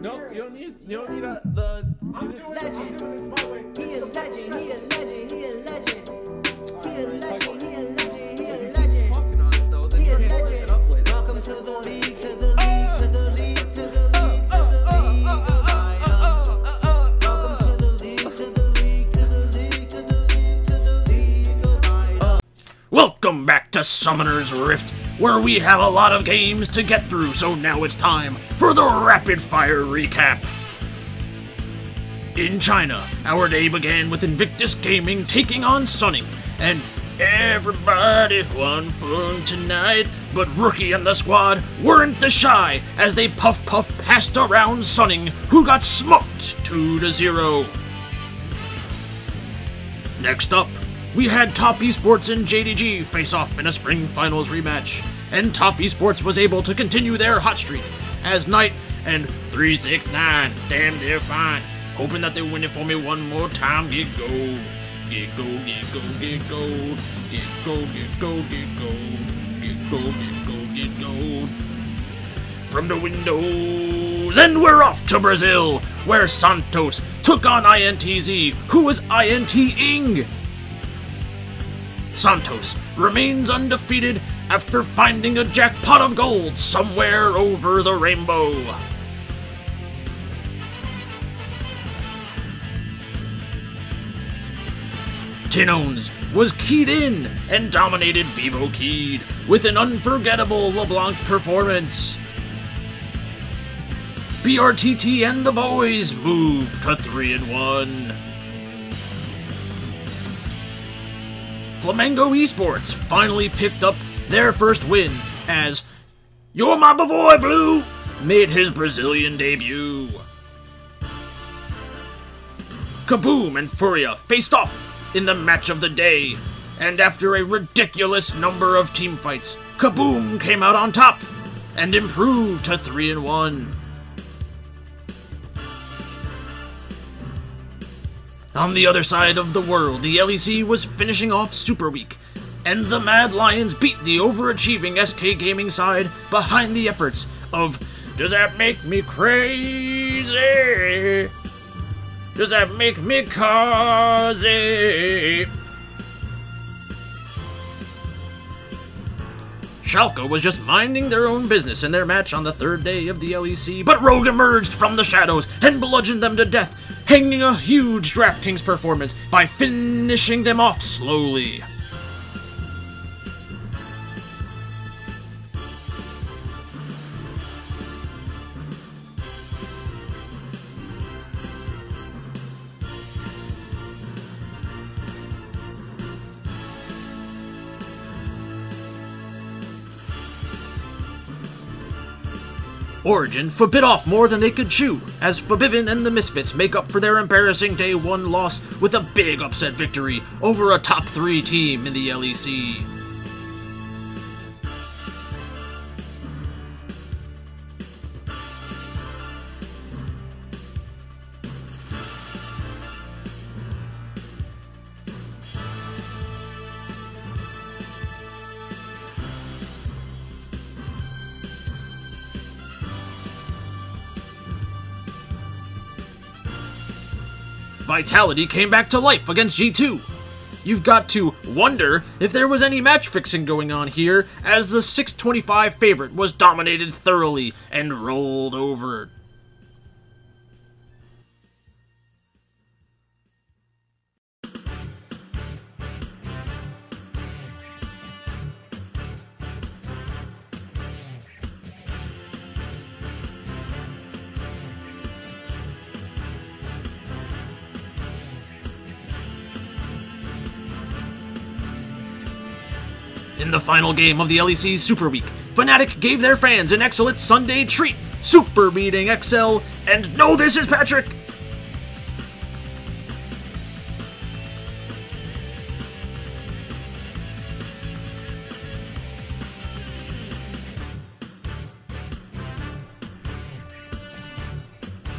No, you don't need. You don't need a, the. I'm doing, just- I'm doing this my way. He a legend, he a legend, he a legend. He a legend, he a legend, he a legend. Fucking on it though. Then He a can't fuck it up legend. Welcome to the league, to the league, to the league, to the league, to the league. Welcome to the league, to the league, to the league, to the league, to the league. Welcome back to Summoner's Rift, where we have a lot of games to get through, so now it's time for the rapid fire recap. In China, our day began with Invictus Gaming taking on Suning, and everybody won fun tonight. But Rookie and the squad weren't the shy as they puff puff passed around Suning, who got smoked 2 to 0. Next up, we had Top Esports and JDG face off in a spring finals rematch, and Top Esports was able to continue their hot streak as Knight and 369 damn they're fine, hoping that they win it for me one more time. Get gold, get gold, get gold, get gold, get gold, get gold, get gold, get gold, get gold, get gold from the windows. And we're off to Brazil, where Santos took on INTZ, who was INT-ing. Santos remains undefeated after finding a jackpot of gold somewhere over the rainbow. Tinowns was keyed in and dominated Vivo Keyd with an unforgettable LeBlanc performance. BRTT and the boys move to 3 and 1. Flamengo Esports finally picked up their first win as Your Mama Boy Blue made his Brazilian debut. KaBuM and Furia faced off in the match of the day, and after a ridiculous number of team fights, KaBuM came out on top and improved to 3 and 1. On the other side of the world, the LEC was finishing off Super Week, and the Mad Lions beat the overachieving SK Gaming side behind the efforts of Does that make me crazy? Does that make me crazy? Schalke was just minding their own business in their match on the third day of the LEC, but Rogue emerged from the shadows and bludgeoned them to death, hanging a huge DraftKings performance by finishing them off slowly. Origen forbid off more than they could chew, as Forbidden and the Misfits make up for their embarrassing day one loss with a big upset victory over a top three team in the LEC. Vitality came back to life against G2. You've got to wonder if there was any match fixing going on here, as the 625 favorite was dominated thoroughly and rolled over. The final game of the LEC Super Week, Fnatic gave their fans an excellent Sunday treat, super beating XL, and no, this is Patrick!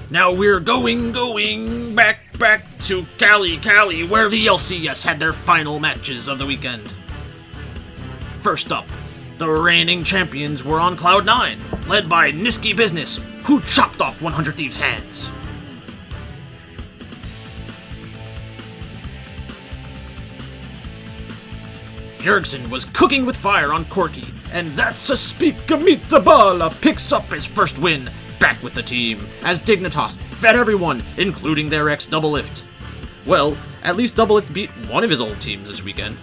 Now we're going, going back, back to Cali, Cali, where the LCS had their final matches of the weekend. First up, the reigning champions were on Cloud 9, led by Niski Business, who chopped off 100 Thieves' hands. Bjergsen was cooking with fire on Corki, and that's a ball picks up his first win back with the team as Dignitas fed everyone, including their ex Doublelift. Well, at least Doublelift beat one of his old teams this weekend.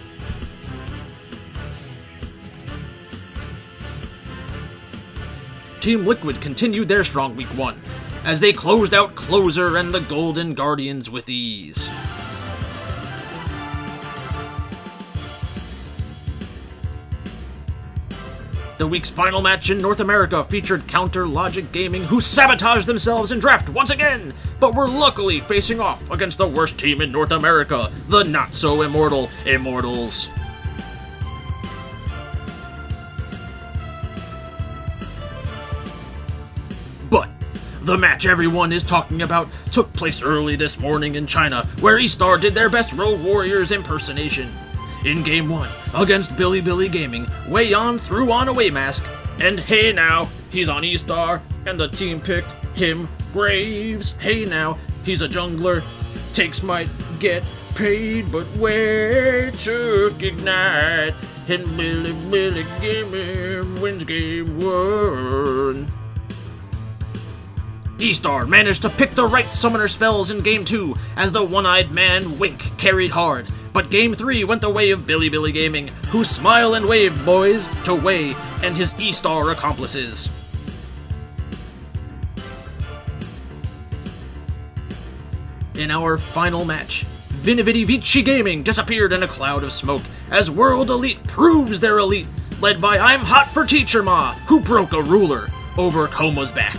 Team Liquid continued their strong week one, as they closed out Closer and the Golden Guardians with ease. The week's final match in North America featured Counter Logic Gaming, who sabotaged themselves in draft once again, but were luckily facing off against the worst team in North America, the not so immortal Immortals. The match everyone is talking about took place early this morning in China, where E-Star did their best Road Warriors impersonation. In Game 1, against Bilibili Gaming, Wei Yan threw on a Wei mask, and hey now, he's on E-Star, and the team picked him, Graves. Hey now, he's a jungler, takes might get paid, but Wei took Ignite, and Billy Billy Gaming wins Game 1. E-Star managed to pick the right summoner spells in Game 2 as the one-eyed man Wink carried hard. But Game 3 went the way of Bilibili Gaming, who smile and wave, boys, to Wei and his E-Star accomplices. In our final match, Vinividi Vici Gaming disappeared in a cloud of smoke as World Elite proves their elite, led by I'm Hot for Teacher Ma, who broke a ruler over Koma's back.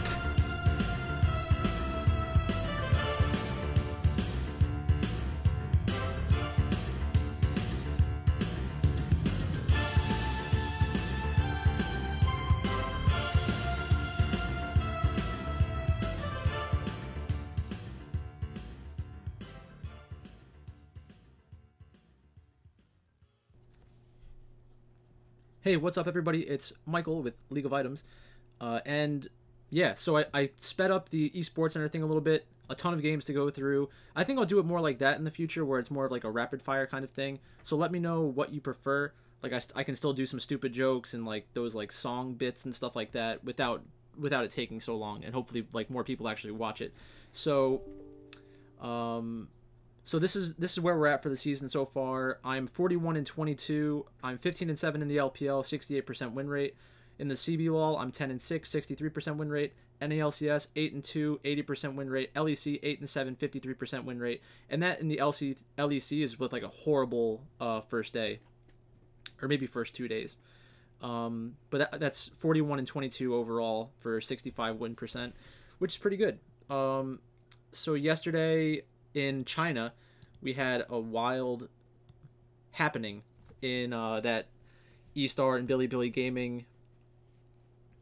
Hey, what's up, everybody? It's Michael with League of Items. Uh, and yeah, so I, I sped up the esports and everything a little bit. A ton of games to go through. I think I'll do it more like that in the future, where it's more of like a rapid fire kind of thing. So let me know what you prefer. Like I, I can still do some stupid jokes and like those like song bits and stuff like that without without it taking so long, and hopefully like more people actually watch it. So, um, so this is this is where we're at for the season so far. I'm 41 and 22. I'm 15 and 7 in the LPL, 68% win rate. In the CB LOL, I'm 10 and 6, 63% win rate. NALCS 8 and 2, 80% win rate. LEC 8 and 7, 53% win rate. And that in the LC LEC is with like a horrible uh, first day, or maybe first two days. Um, but that, that's 41 and 22 overall for 65 win percent, which is pretty good. Um, so yesterday in China, we had a wild happening in uh, that E-Star and Bilibili Gaming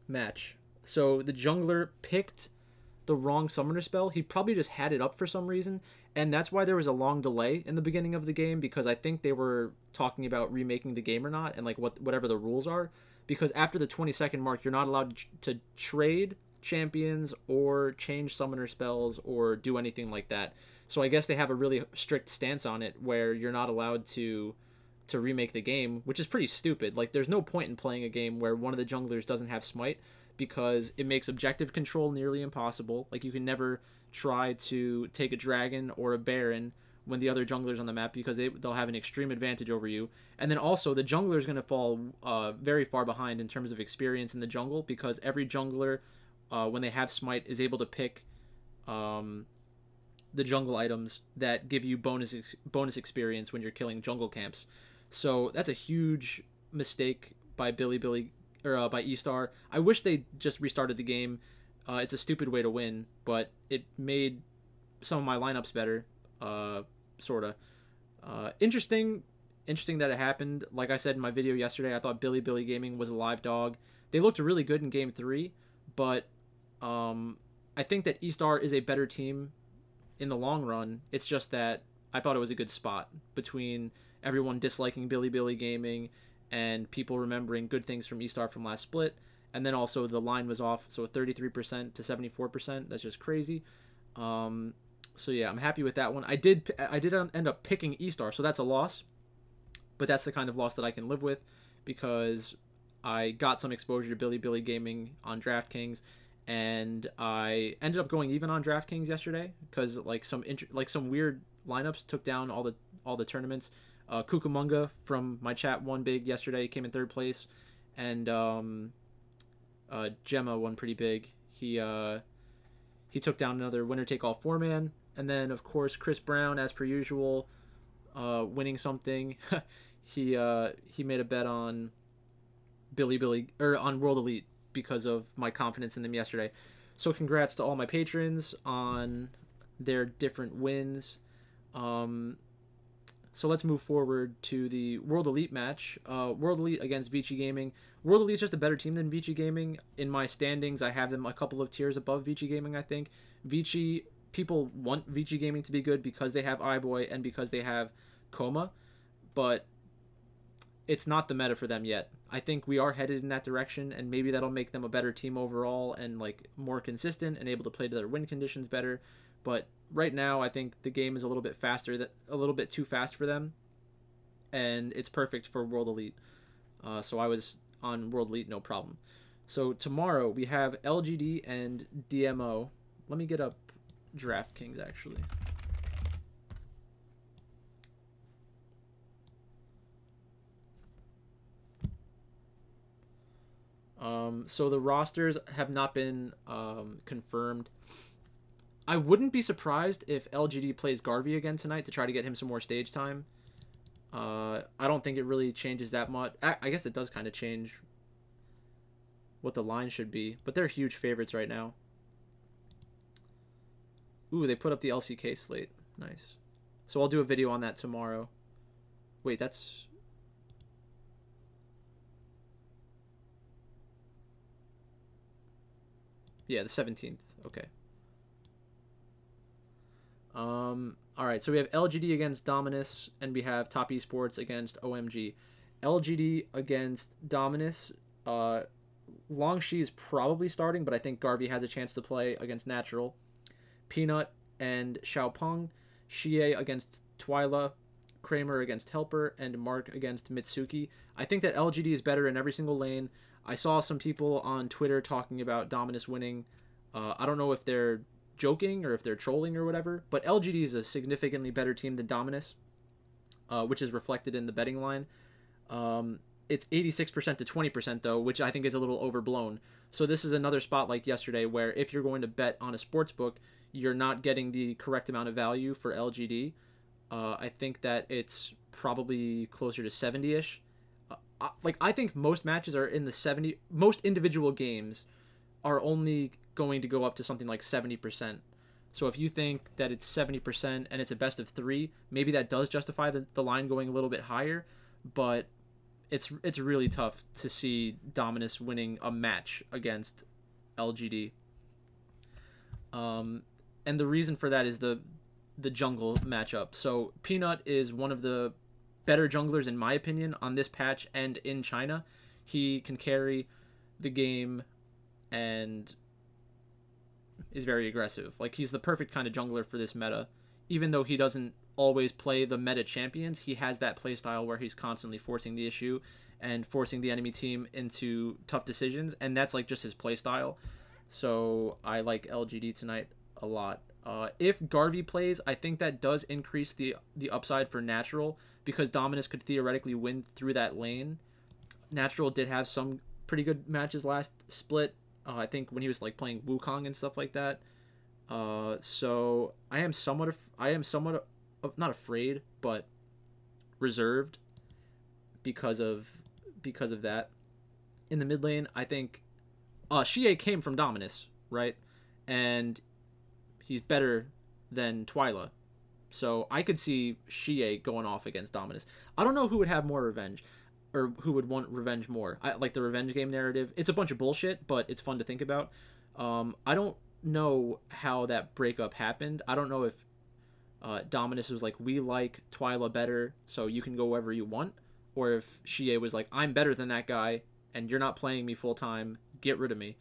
match. So the jungler picked the wrong summoner spell. He probably just had it up for some reason, and that's why there was a long delay in the beginning of the game because I think they were talking about remaking the game or not and like what whatever the rules are because after the 20 second mark you're not allowed to trade champions or change summoner spells or do anything like that. So I guess they have a really strict stance on it where you're not allowed to to remake the game, which is pretty stupid. Like there's no point in playing a game where one of the junglers doesn't have smite because it makes objective control nearly impossible. Like you can never try to take a dragon or a baron when the other jungler's on the map because they, they'll have an extreme advantage over you. And then also the jungler is going to fall uh, very far behind in terms of experience in the jungle because every jungler, uh, when they have smite, is able to pick um, the jungle items that give you bonus ex- bonus experience when you're killing jungle camps. So that's a huge mistake by Bilibili or uh, by E-Star. I wish they just restarted the game. Uh, it's a stupid way to win, but it made some of my lineups better, uh, sorta. Uh, interesting, interesting that it happened. Like I said in my video yesterday, I thought Bilibili Gaming was a live dog. They looked really good in Game Three, but um, I think that E-Star is a better team in the long run. It's just that I thought it was a good spot between everyone disliking Bilibili Gaming and people remembering good things from E-Star from last split, and then also the line was off, so 33% to 74%. That's just crazy. Um, so yeah, I'm happy with that one. I did I did end up picking E Star, so that's a loss, but that's the kind of loss that I can live with because I got some exposure to Bilibili Gaming on DraftKings, and I ended up going even on DraftKings yesterday because like some like some weird lineups took down all the all the tournaments. Uh, Kukumunga from my chat won big yesterday, came in third place, and um, uh, Gemma won pretty big. He uh, he took down another winner take all four man, and then of course Chris Brown, as per usual, uh, winning something. he uh, he made a bet on Bilibili or on World Elite because of my confidence in them yesterday. So congrats to all my patrons on their different wins. Um, so let's move forward to the World Elite match. Uh, World Elite against Vici Gaming. World Elite is just a better team than Vici Gaming. In my standings, I have them a couple of tiers above Vici Gaming, I think. Vici, people want Vici Gaming to be good because they have iBoy and because they have Coma, but it's not the meta for them yet. I think we are headed in that direction, and maybe that'll make them a better team overall and like more consistent and able to play to their win conditions better. But right now, I think the game is a little bit faster, that a little bit too fast for them, and it's perfect for World Elite. Uh, so I was on World Elite, no problem. So tomorrow we have LGD and DMO. Let me get up DraftKings actually. Um, so the rosters have not been um, confirmed. I wouldn't be surprised if LGD plays Garvey again tonight to try to get him some more stage time. Uh, I don't think it really changes that much. I, I guess it does kind of change what the line should be, but they're huge favorites right now. Ooh, they put up the LCK slate. Nice. So I'll do a video on that tomorrow. Wait, that's Yeah, the 17th. Okay. Um, all right, so we have LGD against Dominus, and we have Top Esports against OMG. LGD against Dominus. Uh, Longshi is probably starting, but I think Garvey has a chance to play against Natural. Peanut and Xiaopeng. Xie against Twyla. Kramer against Helper. And Mark against Mitsuki. I think that LGD is better in every single lane. I saw some people on Twitter talking about Dominus winning. Uh, I don't know if they're joking or if they're trolling or whatever, but LGD is a significantly better team than Dominus, uh, which is reflected in the betting line. Um, it's 86% to 20% though, which I think is a little overblown. So this is another spot like yesterday where if you're going to bet on a sports book, you're not getting the correct amount of value for LGD. Uh, I think that it's probably closer to 70ish uh, like I think most matches are in the 70 most individual games are only going to go up to something like 70%. So if you think that it's 70% and it's a best of 3, maybe that does justify the, the line going a little bit higher, but it's it's really tough to see Dominus winning a match against LGD. Um and the reason for that is the the jungle matchup. So Peanut is one of the better junglers, in my opinion, on this patch and in China. He can carry the game and is very aggressive. Like he's the perfect kind of jungler for this meta. Even though he doesn't always play the meta champions, he has that playstyle where he's constantly forcing the issue and forcing the enemy team into tough decisions, and that's like just his playstyle. So I like LGD tonight a lot. Uh, if Garvey plays, I think that does increase the the upside for Natural because Dominus could theoretically win through that lane. Natural did have some pretty good matches last split. Uh, I think when he was like playing Wukong and stuff like that. Uh, so I am somewhat af- I am somewhat uh, not afraid, but reserved because of because of that. In the mid lane, I think uh, Xie came from Dominus, right? And he's better than Twyla. So I could see Xie going off against Dominus. I don't know who would have more revenge or who would want revenge more. I like the revenge game narrative. It's a bunch of bullshit, but it's fun to think about. Um, I don't know how that breakup happened. I don't know if uh, Dominus was like, we like Twyla better, so you can go wherever you want, or if Xie was like, I'm better than that guy, and you're not playing me full time. get rid of me.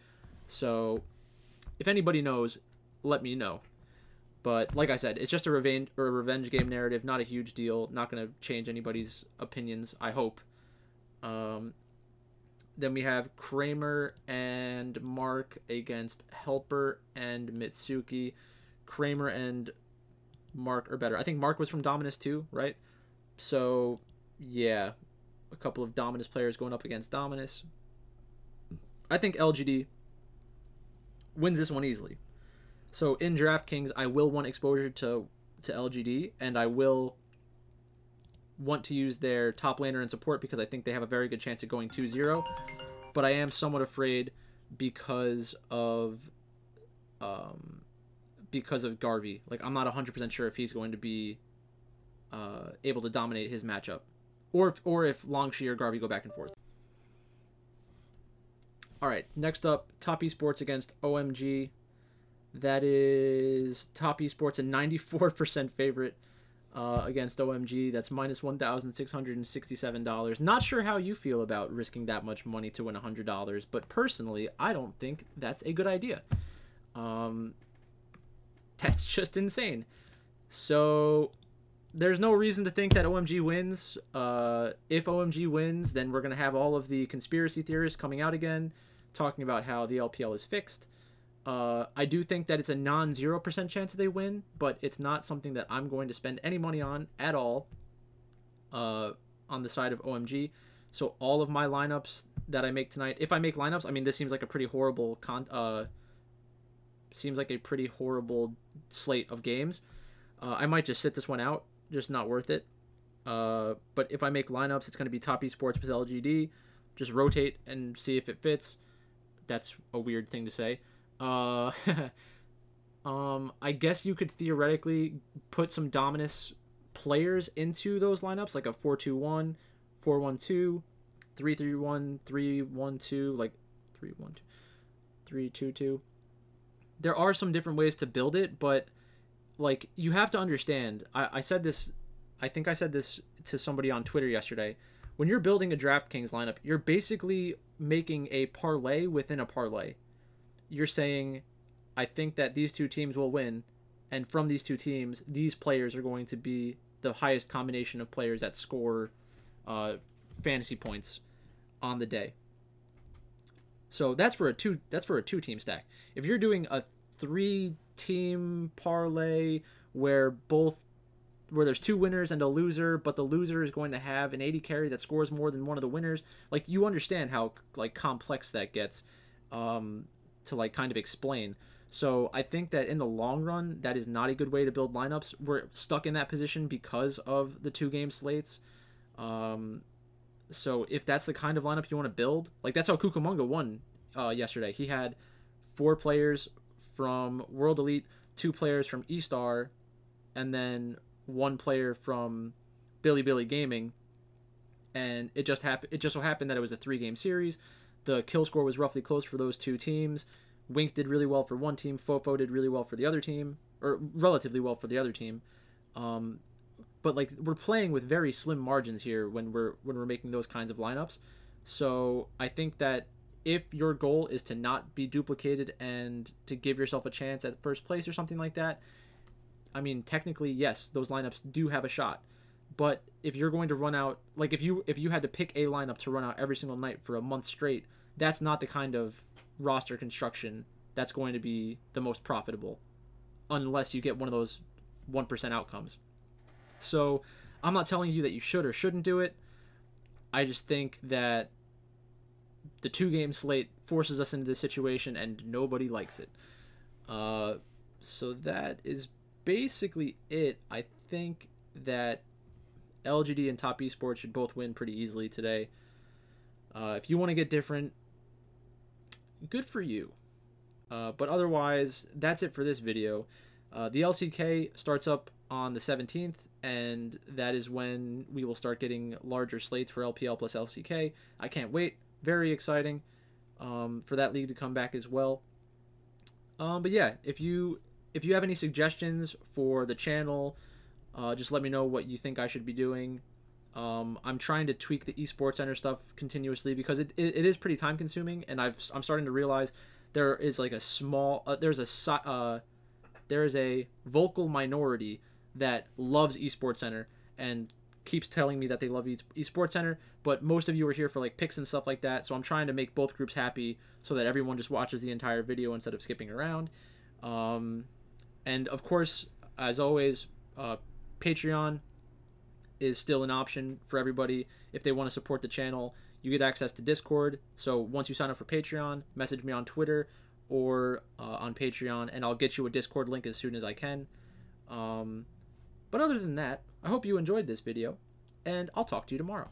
So, if anybody knows, let me know. But like I said, it's just a revenge or a revenge game narrative, not a huge deal. Not going to change anybody's opinions. I hope. Um, then we have Kramer and Mark against Helper and Mitsuki. Kramer and Mark are better. I think Mark was from Dominus too, right? So, yeah, a couple of Dominus players going up against Dominus. I think LGD wins this one easily. So in DraftKings, I will want exposure to to LGD, and I will want to use their top laner and support because I think they have a very good chance of going 2-0. But I am somewhat afraid because of um because of Garvey. Like I'm not 100% sure if he's going to be uh, able to dominate his matchup, or if, or if Longshi or Garvey go back and forth. All right, next up, Top Esports against OMG. That is Top Esports a 94% favorite uh, against OMG. That's minus $1,667. Not sure how you feel about risking that much money to win $100, but personally, I don't think that's a good idea. Um, that's just insane. So there's no reason to think that OMG wins. Uh, if OMG wins, then we're gonna have all of the conspiracy theorists coming out again, talking about how the LPL is fixed. Uh, I do think that it's a non-zero percent chance that they win, but it's not something that I'm going to spend any money on at all. Uh, on the side of OMG, so all of my lineups that I make tonight, if I make lineups, I mean this seems like a pretty horrible con. Uh, seems like a pretty horrible slate of games. Uh, I might just sit this one out, just not worth it. Uh, but if I make lineups, it's going to be top esports with LGD. Just rotate and see if it fits. That's a weird thing to say. Uh, um, I guess you could theoretically put some Dominus players into those lineups, like a 4 2 1, 4 1 2, 3 3 1, 3 1 2, like 3 1 2, 3 2 2 there are some different ways to build it, but like you have to understand. I, I said this, I think I said this to somebody on Twitter yesterday. When you're building a DraftKings lineup, you're basically making a parlay within a parlay. You're saying, I think that these two teams will win, and from these two teams, these players are going to be the highest combination of players that score uh, fantasy points on the day. So that's for a two that's for a two team stack. If you're doing a three team parlay where both where there's two winners and a loser, but the loser is going to have an 80 carry that scores more than one of the winners, like you understand how like complex that gets um to like kind of explain. So I think that in the long run, that is not a good way to build lineups. We're stuck in that position because of the two game slates. Um, so if that's the kind of lineup you want to build, like that's how Kukumunga won uh, yesterday. He had four players from World Elite, two players from eStar, and then one player from Bilibili Gaming. And it just happened. It just so happened that it was a three game series. The kill score was roughly close for those two teams. Wink did really well for one team. Fofo did really well for the other team, or relatively well for the other team. Um, but like we're playing with very slim margins here when we're when we're making those kinds of lineups. So I think that if your goal is to not be duplicated and to give yourself a chance at first place or something like that, I mean technically yes, those lineups do have a shot. But if you're going to run out like if you if you had to pick a lineup to run out every single night for a month straight, that's not the kind of roster construction that's going to be the most profitable unless you get one of those 1% outcomes. So I'm not telling you that you should or shouldn't do it. I just think that the two game slate forces us into this situation and nobody likes it. Uh, so that is basically it. I think that LGD and Top Esports should both win pretty easily today. Uh, if you want to get different, good for you. Uh, but otherwise, that's it for this video. Uh, the LCK starts up on the 17th, and that is when we will start getting larger slates for LPL plus LCK. I can't wait. Very exciting um, for that league to come back as well. Um, but yeah, if you if you have any suggestions for the channel, uh, just let me know what you think I should be doing. Um, I'm trying to tweak the esports center stuff continuously because it, it, it is pretty time consuming, and I've I'm starting to realize there is like a small uh, there's a uh, there is a vocal minority that loves esports center and keeps telling me that they love esports center but most of you are here for like picks and stuff like that. So i'm trying to make both groups happy so that everyone just watches the entire video instead of skipping around. Um, and of course as always uh, patreon is still an option for everybody. If they want to support the channel you get access to discord. So once you sign up for patreon message me on twitter or uh, on patreon and i'll get you a discord link as soon as i can. Um, but other than that i hope you enjoyed this video and i'll talk to you tomorrow